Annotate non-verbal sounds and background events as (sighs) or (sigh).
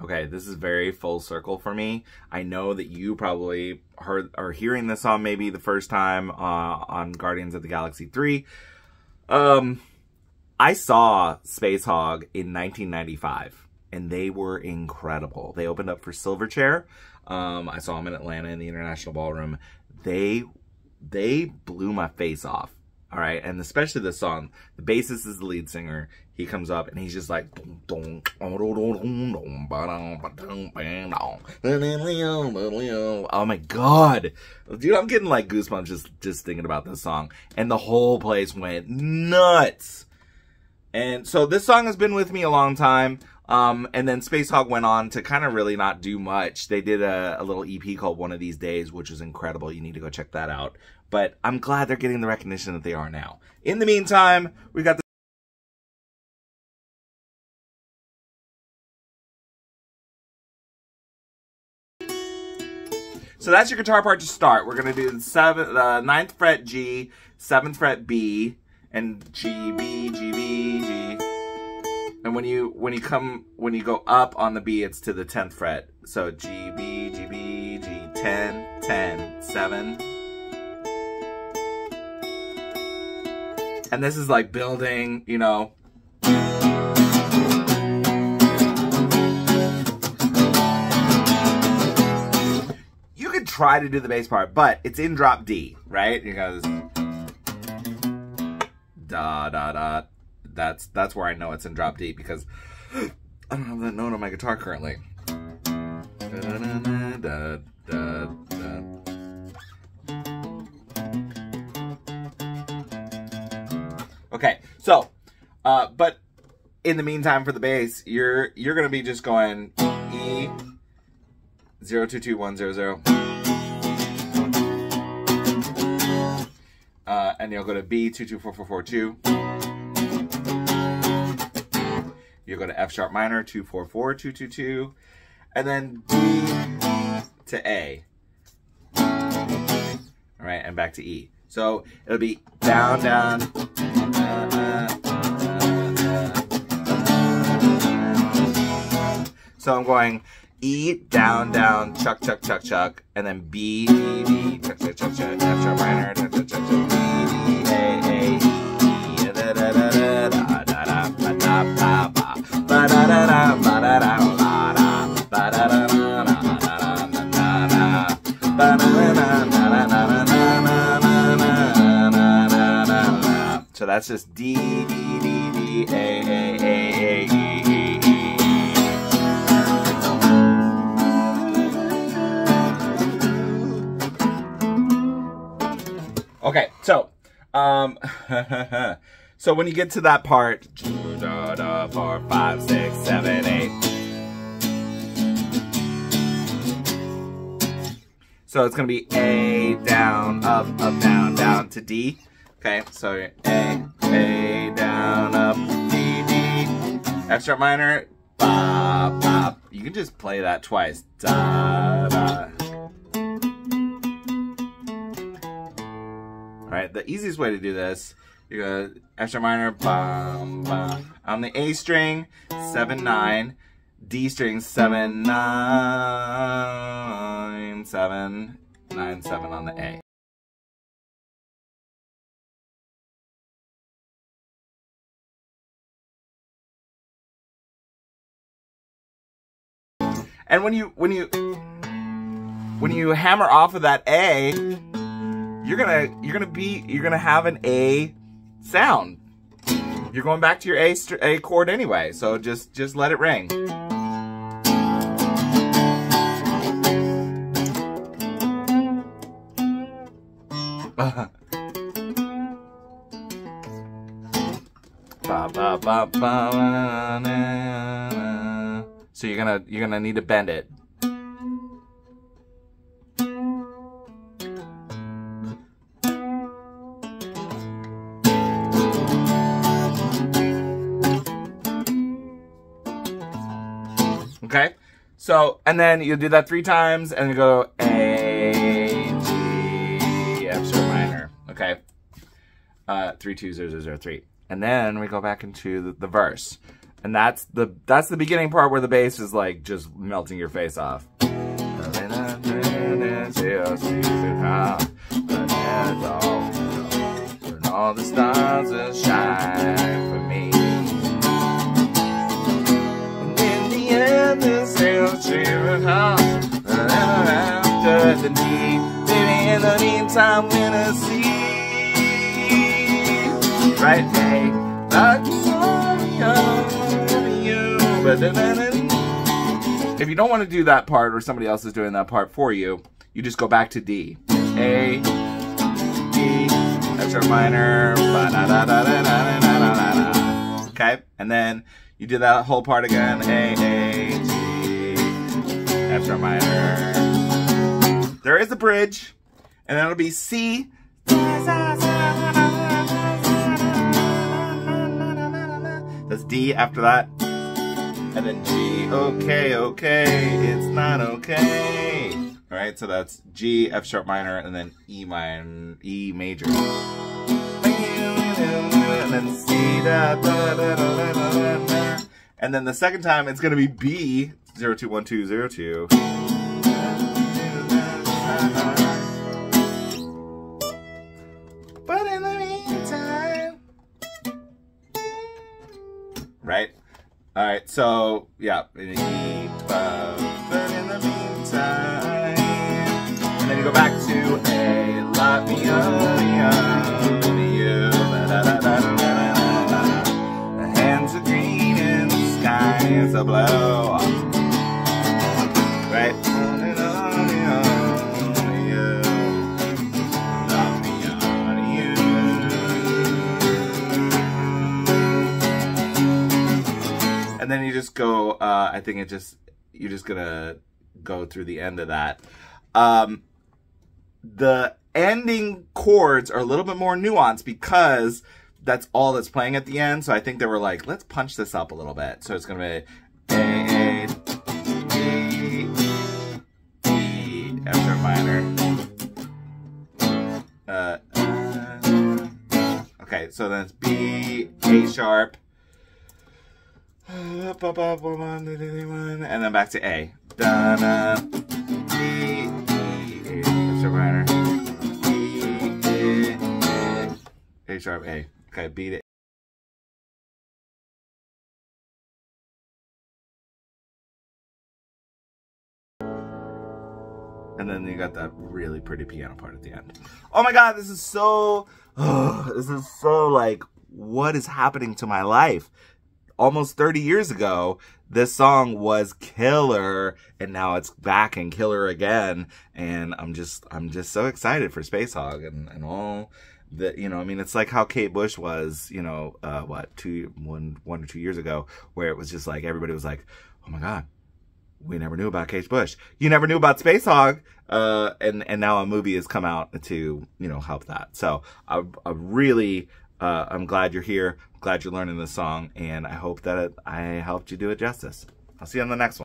Okay, this is very full circle for me. I know that you probably heard are hearing this song maybe the first time uh, on Guardians of the Galaxy 3. Um, I saw Spacehog in 1995, and they were incredible. They opened up for Silverchair. Um, I saw them in Atlanta in the International Ballroom. They they blew my face off. All right, and especially the song. The bassist is the lead singer. He comes up and he's just like, oh my god, dude, I'm getting like goosebumps just just thinking about this song. And the whole place went nuts. And so this song has been with me a long time. Um, and then Spacehog went on to kind of really not do much. They did a, a, little EP called One of These Days, which was incredible. You need to go check that out. But I'm glad they're getting the recognition that they are now. In the meantime, we got the So that's your guitar part to start. We're gonna do the seventh, uh, ninth fret G, seventh fret B, and G, B, G, B, G. And when you when you come when you go up on the B, it's to the 10th fret. So G, B, G, B, G, 10, 10, 7. And this is like building, you know. You could try to do the bass part, but it's in drop D, right? Because da da da that's that's where I know it's in drop D because (gasps) I don't have that note on my guitar currently. Okay, so, uh, but in the meantime, for the bass, you're you're gonna be just going E zero two two one zero zero, uh, and you'll go to B two two four four four two. You go to F sharp minor, 244, 222, and then D to A. All right, and back to E. So it'll be down, down, So I'm going E, down, down, chuck, chuck, chuck, chuck, and then B, B, B, chuck, chuck, chuck, chuck, F sharp minor, that's just D, D, D, D, A, A, A, A, E, E, E. Okay, so, um, (laughs) So when you get to that part, da, da, four, five, six, seven, eight. So it's gonna be A, down, up, up, down, down to D. Okay, so A, A, down, up, D, D. F sharp minor, ba, ba. You can just play that twice. Da, da. All right, the easiest way to do this you go F sharp minor, bum, bum. On the A string, 7, 9. D string, 7, 9, 7, 9, 7 on the A. And when you when you when you hammer off of that A, you're gonna you're gonna be you're gonna have an A sound. You're going back to your A, A chord anyway, so just, just let it ring. (laughs) so you're gonna you're gonna need to bend it. Okay? So, and then you do that three times and you go A, G, F sharp minor. Okay? Uh, three, two, zero, zero, zero, three. And then we go back into the, the verse. And that's the that's the beginning part where the bass is like just melting your face off. all the stars will shine for me. And in the end, after the need. Maybe in the meantime, see, right? Like you, if you don't want to do that part or somebody else is doing that part for you, you just go back to D. A, D, sharp minor, okay? And then you do that whole part again, A, A, G, F sharp minor. There is a bridge, and then it'll be C, that's D after that, and then G, okay, okay, it's not okay. All right, so that's G, F sharp minor, and then E minor, E major. And then and then the second time it's gonna be B, zero two one two zero two. But in the meantime, right? All right, so yeah, And then you just go, uh, I think it just, you're just gonna go through the end of that. Um, the ending chords are a little bit more nuanced because that's all that's playing at the end. So I think they were like, let's punch this up a little bit. So it's to be A, F sharp minor. Uh, uh, okay, so then it's B, A sharp. And then back to A. Da, da, D, E, F sharp minor. E, A, A sharp, A. Okay, B to And then you got that really pretty piano part at the end. Oh my god, this is so, oh, (sighs) this is so like, what is happening to my life? Almost 30 years ago, this song was killer and now it's back and killer again. And I'm just, I'm just so excited for Spacehog and, and all that, you know, I mean, it's like how Kate Bush was, you know, uh, what, two, one, one or two years ago, where it was just like, everybody was like, oh my God, we never knew about Kate Bush. You never knew about Spacehog. Uh, and, and now a movie has come out to, you know, help that. So I, I really, uh, I'm glad you're here. Glad you're learning this song and I hope that I helped you do it justice. I'll see you on the next one.